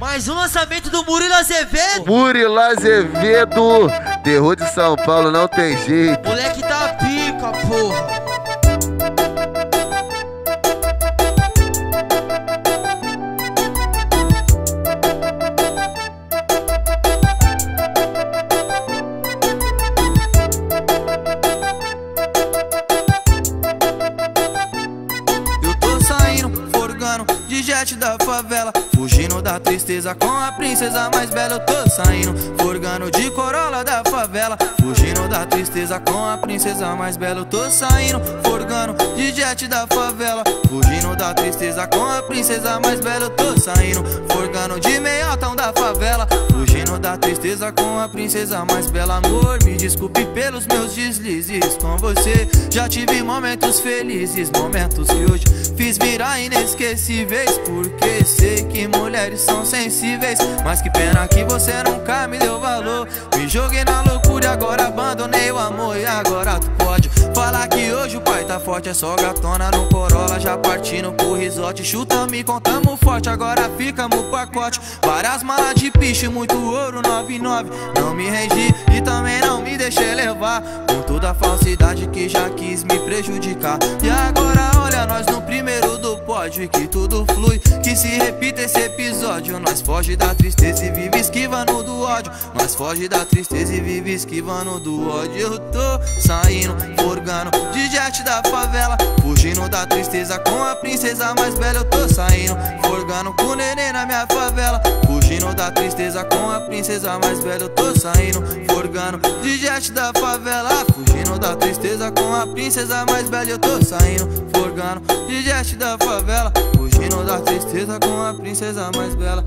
Mais um lançamento do Murilo Azevedo. Murilo Azevedo, terror de São Paulo, não tem jeito. Moleque tá pica, porra. Da favela Fugindo da tristeza com a princesa mais bela. Eu tô saindo, forgando de corola da favela Fugindo da tristeza com a princesa mais bela. Eu tô saindo, forgando de jet da favela Fugindo da tristeza com a princesa mais bela. Eu tô saindo, forgando de meiotão da favela Fugindo da tristeza com a princesa mais bela. Amor, me desculpe pelos meus deslizes com você. Já tive momentos felizes, momentos que hoje fiz virar inesquecíveis Porque sei que mulheres são sensíveis. Mas que pena que você nunca falar que hoje o pai tá forte É só gatona no Corolla, já partindo pro resort. Chutamos e contamos forte, agora ficamos pacote Várias malas de piche, muito ouro 99 Não me rendi e também não me deixei levar. Com toda a falsidade que já quis me prejudicar. E agora olha nós no primeiro que tudo flui Que se repita esse episódio. Nós foge da tristeza e vive esquivando do ódio. Nós foge da tristeza e vive esquivando do ódio. Eu tô saindo, forgando de jet da favela Fugindo da tristeza com a princesa mais bela. Eu tô saindo, forgando com o neném na minha favela Fugindo da tristeza com a princesa mais bela Eu tô saindo, forgando de jet da favela Fugindo da tristeza com a princesa mais bela Eu tô saindo, forgando de jet da favela Fugindo da tristeza com a princesa mais bela